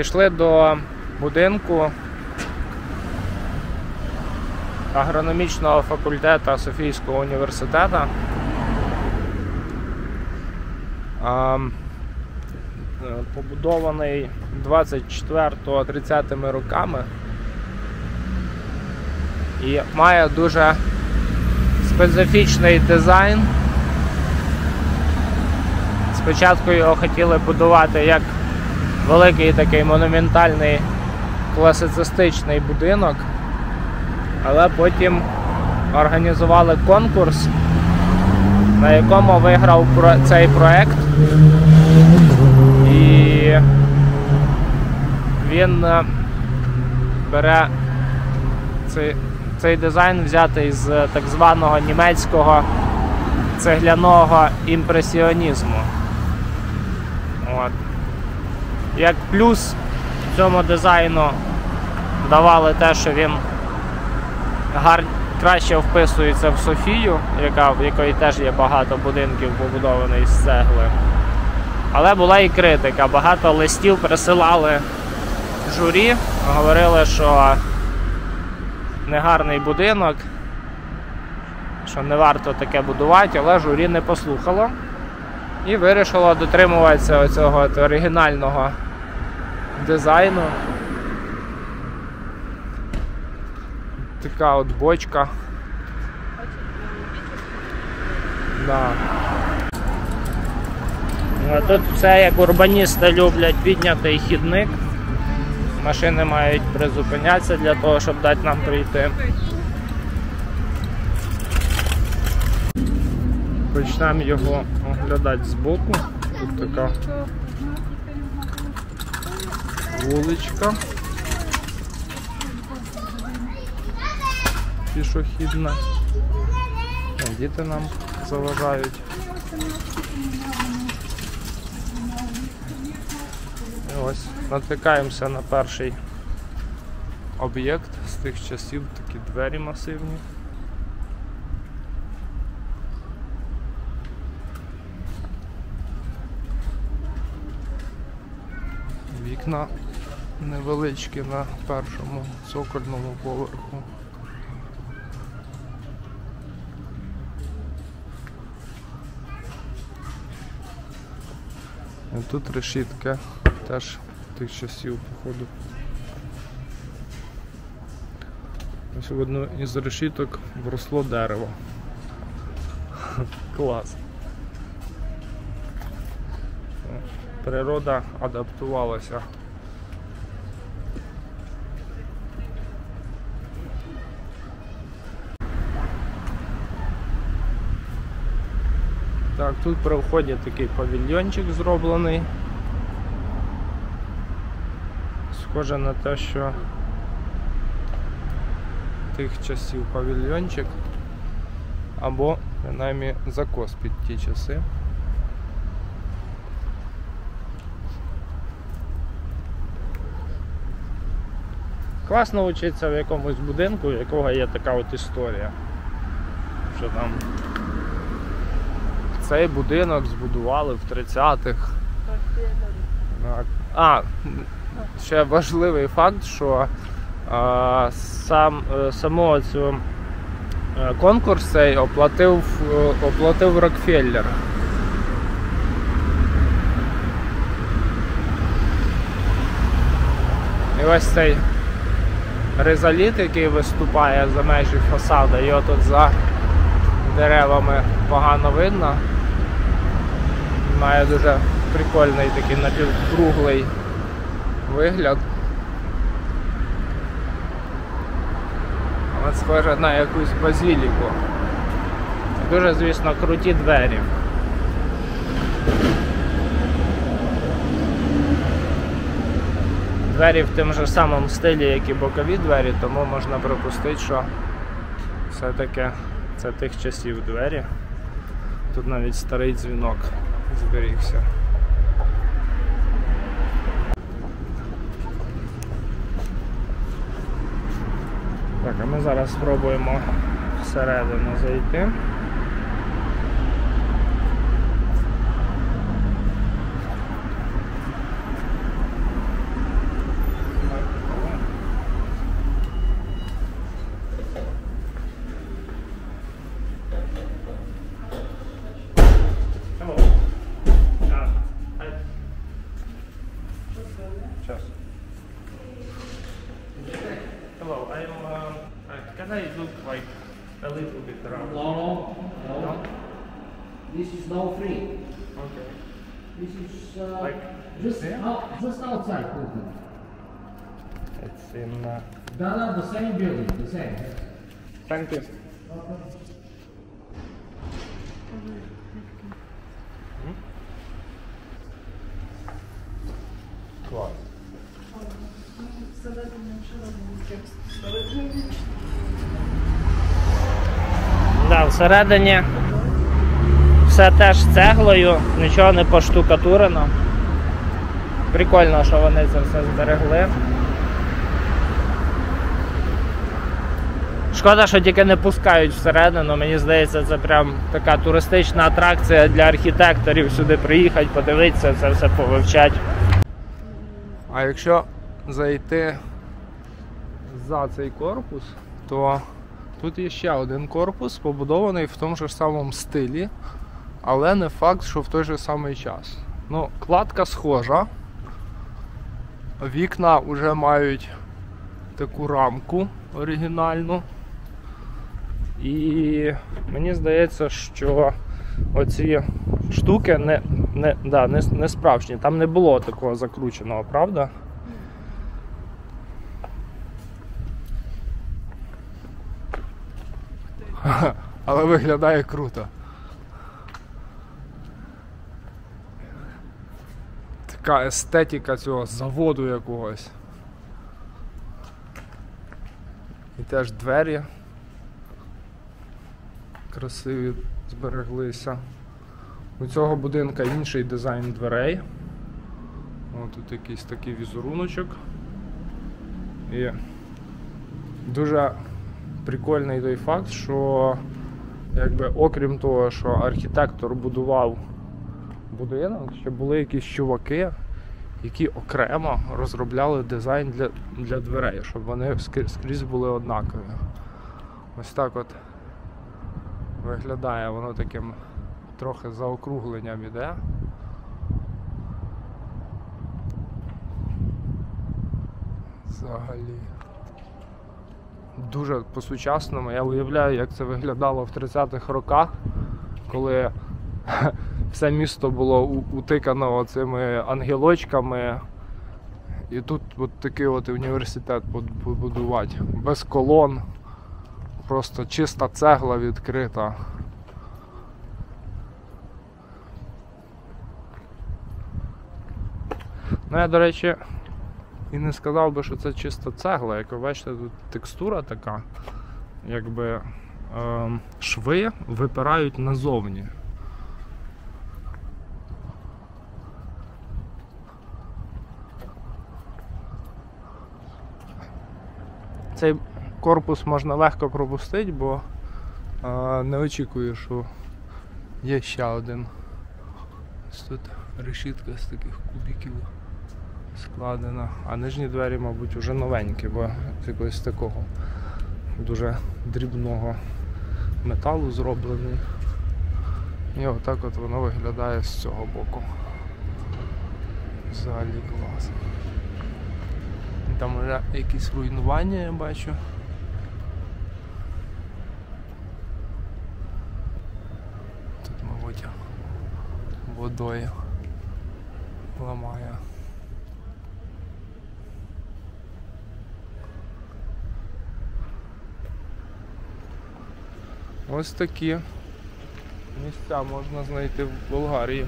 Пішли до будинку агрономічного факультету Софійського університету. Е, Побудований 24-30 роками і має дуже специфічний дизайн. Спочатку його хотіли будувати як великий такий монументальний класицистичний будинок, але потім організували конкурс, на якому виграв цей проект. І він е, бере цей, цей дизайн взятий з так званого німецького цегляного імпресіонізму. От. Як плюс цьому дизайну давали те, що він гар... краще вписується в Софію, яка, в якої теж є багато будинків побудованих з цегли. Але була і критика. Багато листів присилали журі, говорили, що негарний будинок, що не варто таке будувати, але журі не послухало і вирішило дотримуватися цього оригінального дизайну. Така от бочка. Да. А Тут все як урбаністи люблять піднятий хідник. Машини мають призупинятися для того, щоб дати нам прийти. Почнемо його оглядати збоку. Тут така вуличка. Пішохідна. Діти нам заважають. І ось натикаємося на перший об'єкт з тих часів, такі двері масивні. Вікна невеличкі на першому цокольному поверху. Тут решітка теж тих часів, походу. Ось в одну із решіток вросло дерево. Клас. Природа адаптувалася. Так, тут при вході такий павільйончик зроблений. Схоже на те, що тих часів павільйончик або принаймні закос під ті часи. Класно вчитися в якомусь будинку, у якого є така от історія. Що там цей будинок збудували в 30-х. А, ще важливий факт, що а, сам, е, самого цю е, конкурс цей оплатив, е, оплатив Рокфеллер. І ось цей ризаліт, який виступає за межі фасаду, його тут за деревами погано видно. Має дуже прикольний такий напівкруглий вигляд. От схоже на якусь базіліку. Дуже, звісно, круті двері. Двері в тим же самому стилі, як і бокові двері, тому можна припустити, що все-таки це тих часів двері. Тут навіть старий дзвінок зберігся. Так, а ми зараз спробуємо всередину зайти. it looks like a little bit round. No, no, no. This is now free. Okay. This is uh, like just yeah? out, just outside Portland. It's in. Uh, no, no, the same building, the same. Thank you. Okay. Hmm? Twice. So that всередині все теж цеглою, нічого не поштукатурено. Прикольно, що вони це все зберегли. Шкода, що тільки не пускають всередину. Мені здається, це прям така туристична атракція для архітекторів сюди приїхати, подивитися, це все повивчати. А якщо зайти за цей корпус, то тут є ще один корпус, побудований в тому ж самому стилі, але не факт, що в той же самий час. Ну, кладка схожа. Вікна вже мають таку рамку оригінальну. І мені здається, що оці штуки не, не, да, не, не справжні. Там не було такого закрученого, правда? Але виглядає круто. Така естетика цього заводу якогось. І теж двері красиві збереглися. У цього будинка інший дизайн дверей. О, тут якийсь такий візеруночок. І дуже прикольний той факт, що якби окрім того, що архітектор будував будинок, ще були якісь чуваки, які окремо розробляли дизайн для, для дверей, щоб вони скрізь, були однакові. Ось так от виглядає воно таким трохи заокругленням іде. Взагалі. Дуже по-сучасному. Я уявляю, як це виглядало в 30-х роках, коли все місто було утикано цими ангелочками. І тут от такий от університет поб- побудувати. Без колон. Просто чиста цегла відкрита. Ну я, до речі, і не сказав би, що це чиста цегла. Як ви бачите, тут текстура така, якби ем, шви випирають назовні. Цей корпус можна легко пропустити, бо е, не очікую, що є ще один. Ось тут решітка з таких кубиків складена. А нижні двері, мабуть, вже новенькі, бо з якогось такого дуже дрібного металу зроблений. І отак от воно виглядає з цього боку. Взагалі клас. Там вже якісь руйнування я бачу. Тут, мабуть, водою ламає. Ось такі місця можна знайти в Болгарії.